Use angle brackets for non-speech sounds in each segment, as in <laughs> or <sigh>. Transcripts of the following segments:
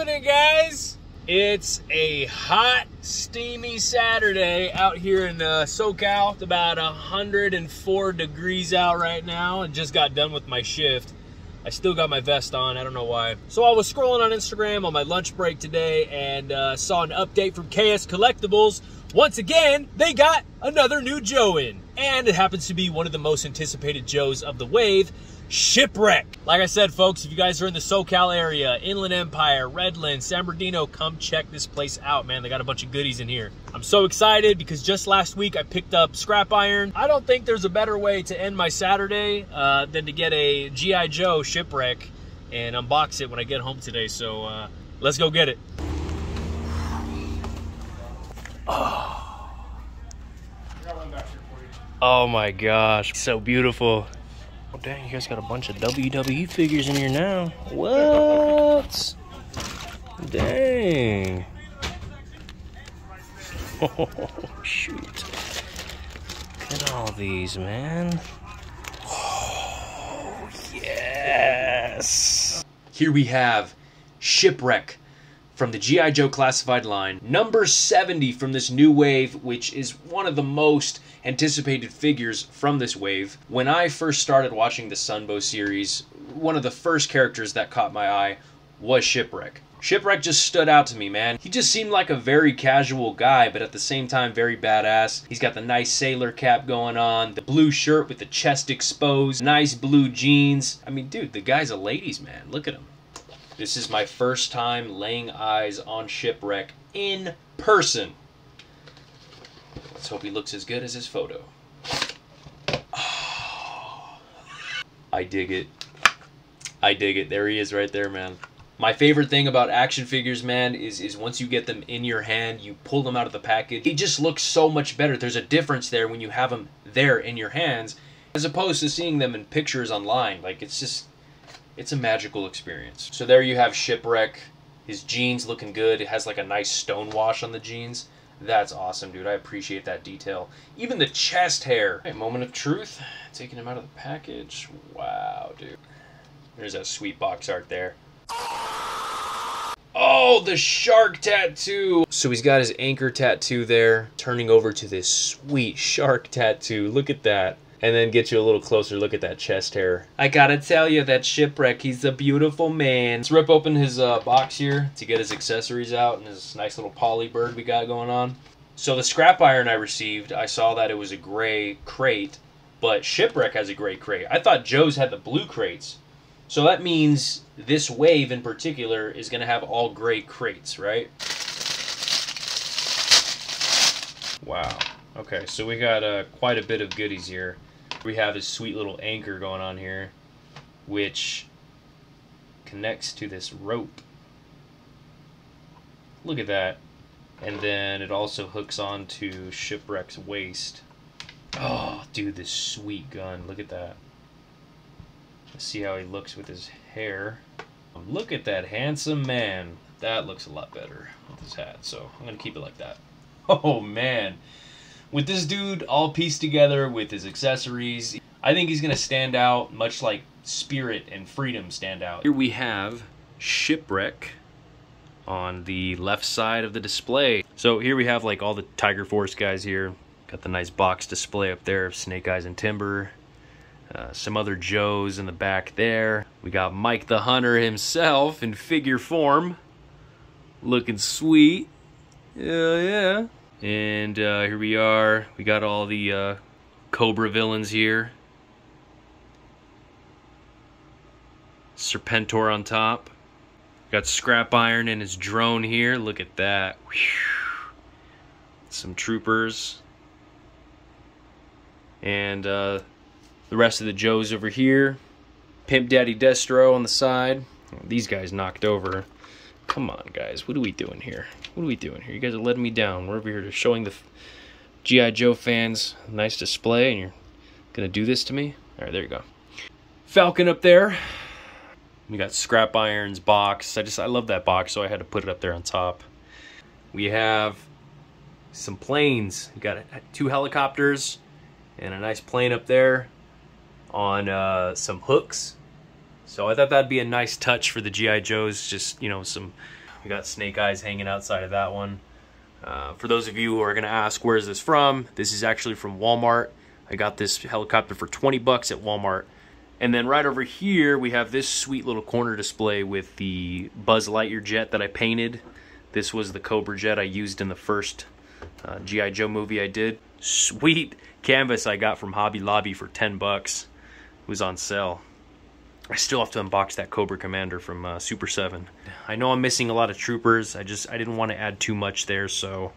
happening, guys? It's a hot, steamy Saturday out here in uh, SoCal. It's about 104 degrees out right now and just got done with my shift. I still got my vest on, I don't know why. So I was scrolling on Instagram on my lunch break today and uh, saw an update from KS Collectibles. Once again, they got another new Joe in. And it happens to be one of the most anticipated Joes of the wave, Shipwreck. Like I said, folks, if you guys are in the SoCal area, Inland Empire, Redland, San Bernardino, come check this place out, man. They got a bunch of goodies in here. I'm so excited because just last week I picked up scrap iron. I don't think there's a better way to end my Saturday uh, than to get a G.I. Joe Shipwreck and unbox it when I get home today. So uh, let's go get it. <sighs> Oh. Oh my gosh, so beautiful. Oh, dang, you guys got a bunch of WWE figures in here now. What? Dang. Oh, <laughs> shoot. Look at all these, man. Oh, yes. Here we have Shipwreck from the G.I. Joe classified line, number 70 from this new wave, which is one of the most anticipated figures from this wave. When I first started watching the Sunbow series, one of the first characters that caught my eye was Shipwreck. Shipwreck just stood out to me, man. He just seemed like a very casual guy, but at the same time, very badass. He's got the nice sailor cap going on, the blue shirt with the chest exposed, nice blue jeans. I mean, dude, the guy's a ladies' man. Look at him. This is my first time laying eyes on Shipwreck in person. Let's hope he looks as good as his photo. <sighs> I dig it. I dig it. There he is right there, man. My favorite thing about action figures, man, is, is once you get them in your hand, you pull them out of the package. He just looks so much better. There's a difference there when you have them there in your hands as opposed to seeing them in pictures online. Like, it's just, it's a magical experience. So there you have Shipwreck. His jeans looking good. It has like a nice stone wash on the jeans. That's awesome, dude. I appreciate that detail. Even the chest hair. Right, moment of truth. Taking him out of the package. Wow, dude. There's that sweet box art there. Oh, the shark tattoo. So he's got his anchor tattoo there, turning over to this sweet shark tattoo. Look at that and then get you a little closer look at that chest hair. I gotta tell you, that shipwreck, he's a beautiful man. Let's rip open his uh, box here to get his accessories out and his nice little poly bird we got going on. So the scrap iron I received, I saw that it was a gray crate, but Shipwreck has a gray crate. I thought Joe's had the blue crates. So that means this wave in particular is going to have all gray crates, right? Wow. Okay, so we got uh, quite a bit of goodies here we have this sweet little anchor going on here, which connects to this rope. Look at that. And then it also hooks onto Shipwreck's waist. Oh, dude, this sweet gun. Look at that. Let's see how he looks with his hair. Look at that handsome man. That looks a lot better with his hat, so I'm going to keep it like that. <laughs> Oh, man with this dude all pieced together with his accessories, I think he's going to stand out much like Spirit and Freedom stand out. Here we have Shipwreck on the left side of the display. So here we have like all the Tiger Force guys here. Got the nice box display up there of Snake Eyes and Timber. Uh, some other Joes in the back there. We got Mike the Hunter himself in figure form. Looking sweet. Yeah, yeah. And uh, here we are. We got all the uh, Cobra villains here. Serpentor on top. Got Scrap Iron and his drone here. Look at that. Whew. Some troopers. And uh, the rest of the Joes over here. Pimp Daddy Destro on the side. These guys knocked over. Come on, guys. What are we doing here? What are we doing here? You guys are letting me down. We're over here just showing the G.I. Joe fans a nice display, and you're going to do this to me? All right, there you go. Falcon up there. We got Scrap Iron's box. I just, I love that box, so I had to put it up there on top. We have some planes. We got two helicopters and a nice plane up there on uh, some hooks so I thought that'd be a nice touch for the G.I. Joes, just, you know, some We got snake eyes hanging outside of that one. Uh, for those of you who are going to ask, where is this from? This is actually from Walmart. I got this helicopter for 20 bucks at Walmart. And then right over here, we have this sweet little corner display with the Buzz Lightyear jet that I painted. This was the Cobra jet I used in the first uh, G.I. Joe movie I did. Sweet canvas I got from Hobby Lobby for 10 bucks. It was on sale. I still have to unbox that Cobra Commander from uh, Super 7. I know I'm missing a lot of troopers. I just I didn't want to add too much there, so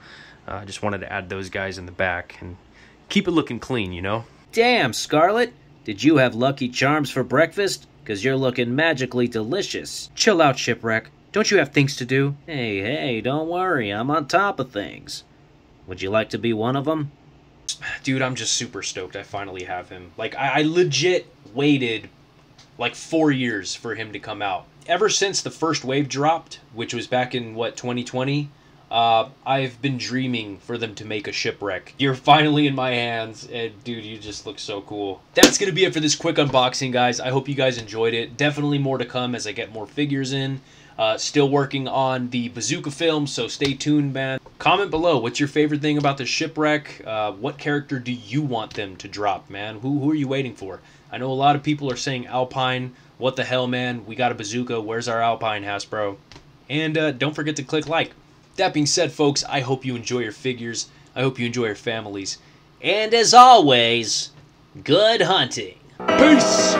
uh, I just wanted to add those guys in the back and keep it looking clean, you know? Damn, Scarlet! Did you have Lucky Charms for breakfast? Cause you're looking magically delicious. Chill out, Shipwreck. Don't you have things to do? Hey, hey, don't worry. I'm on top of things. Would you like to be one of them? Dude, I'm just super stoked I finally have him. Like, I, I legit waited like four years for him to come out. Ever since the first wave dropped, which was back in, what, 2020? Uh, I've been dreaming for them to make a shipwreck. You're finally in my hands, and dude, you just look so cool. That's gonna be it for this quick unboxing, guys. I hope you guys enjoyed it. Definitely more to come as I get more figures in. Uh, still working on the Bazooka film, so stay tuned, man. Comment below, what's your favorite thing about the shipwreck? Uh, what character do you want them to drop, man? Who, who are you waiting for? I know a lot of people are saying Alpine. What the hell, man? We got a bazooka. Where's our Alpine, Hasbro? And uh, don't forget to click like. That being said, folks, I hope you enjoy your figures. I hope you enjoy your families. And as always, good hunting. Peace!